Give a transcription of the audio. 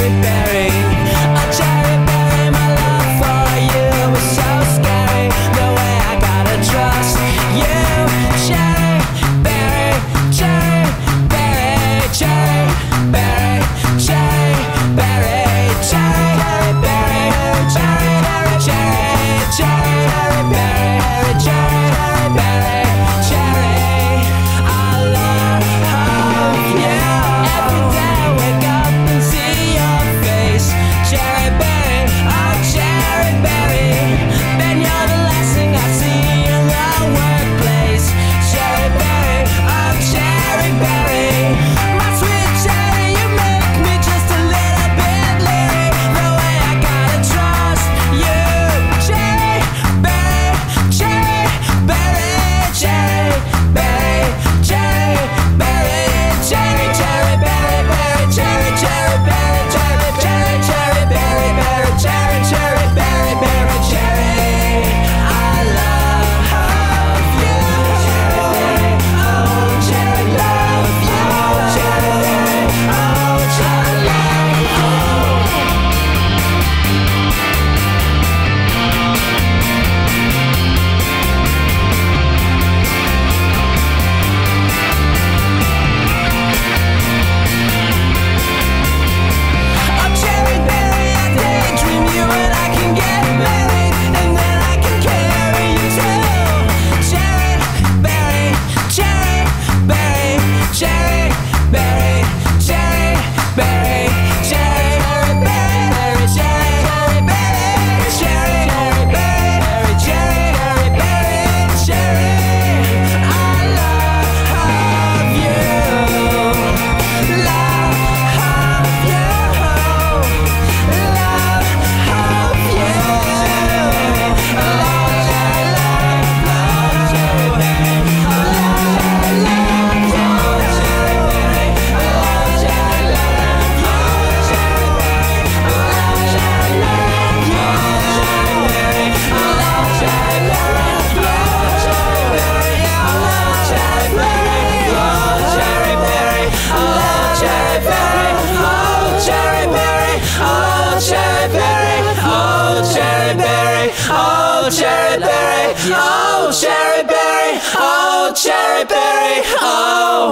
buried Oh, cherry berry, oh cherry berry, oh cherry berry, oh.